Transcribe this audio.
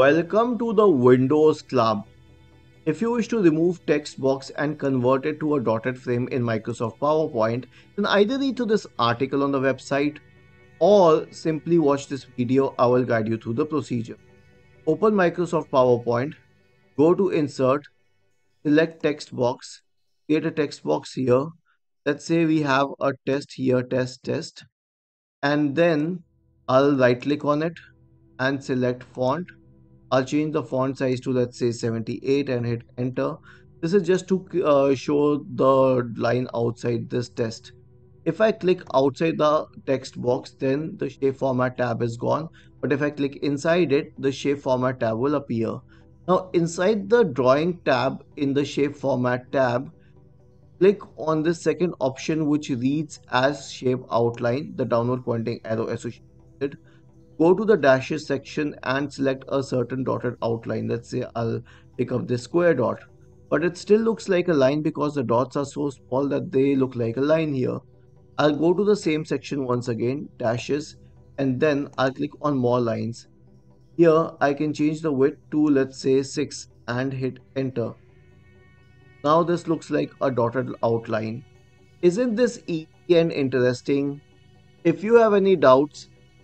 Welcome to the Windows Club. If you wish to remove text box and convert it to a dotted frame in Microsoft PowerPoint, then either read to this article on the website or simply watch this video. I will guide you through the procedure. Open Microsoft PowerPoint, go to Insert, select text box, create a text box here. Let's say we have a test here, test, test, and then I'll right click on it and select font I'll change the font size to let's say 78 and hit enter. This is just to uh, show the line outside this test. If I click outside the text box, then the shape format tab is gone. But if I click inside it, the shape format tab will appear. Now inside the drawing tab in the shape format tab, click on the second option which reads as shape outline, the downward pointing arrow associated go to the dashes section and select a certain dotted outline. Let's say I'll pick up this square dot, but it still looks like a line because the dots are so small that they look like a line here. I'll go to the same section once again, dashes, and then I'll click on more lines. Here I can change the width to let's say 6 and hit enter. Now this looks like a dotted outline. Isn't this easy and interesting? If you have any doubts,